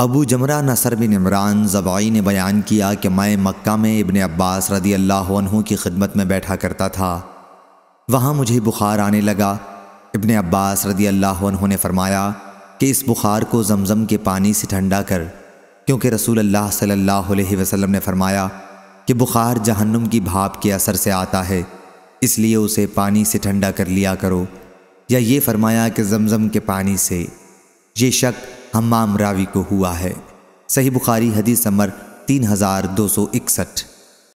अबू जमरा नसर बिन इमरान जबाई ने बयान किया कि मैं मक्का में इबन अब्बास रदी अल्लाह की खिदमत में बैठा करता था। वहाँ मुझे बुखार आने लगा। इबन अब्बास रदी अल्लाह ने फरमाया कि इस बुखार को जमज़म के पानी से ठंडा कर, क्योंकि रसूल अल्लाह सल्लल्लाहु अलैहि वसल्लम ने फरमाया कि बुखार जहन्नुम की भाप के असर से आता है, इसलिए उसे पानी से ठंडा कर लिया करो। या ये फरमाया कि जमज़म के पानी से, ये शक हमाम रावी को हुआ है। सही बुखारी हदीस नंबर तीन हज़ार दो सौ इकसठ।